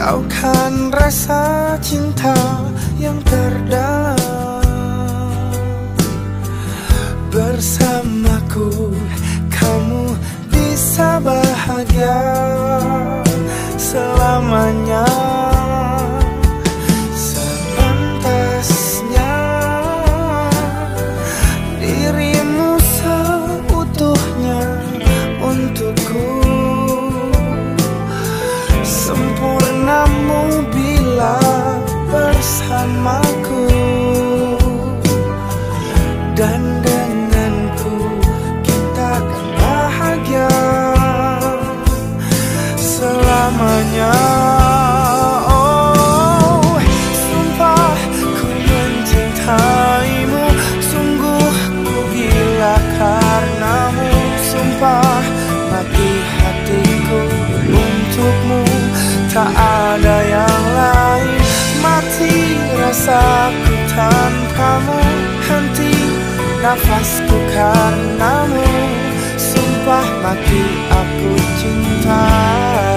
Kau kan rasa cinta yang terdalam. Bersamaku kamu bisa bahagia. Selamanya bersamaku dan Kamu henti nafasku karenamu Sumpah mati aku cinta.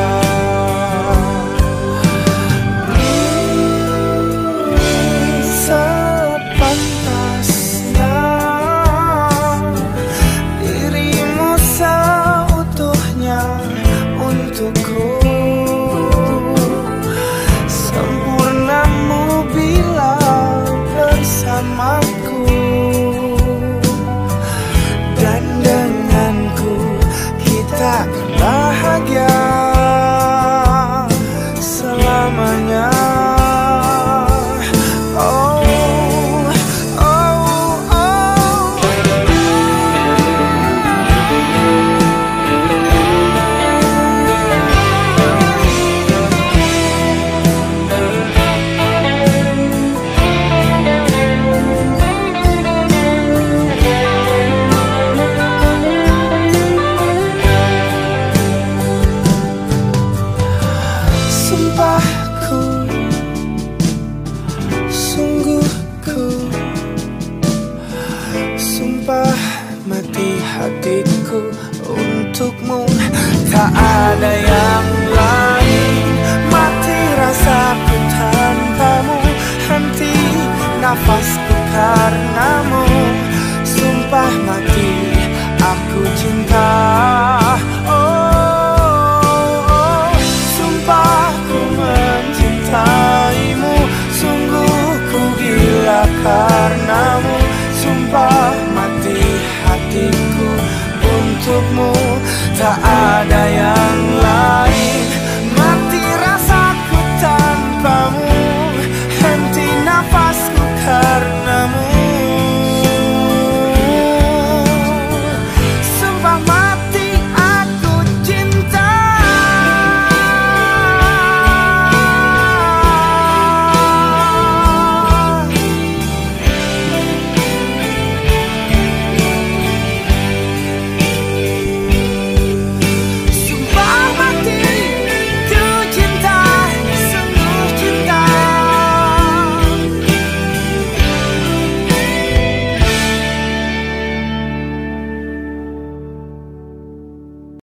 I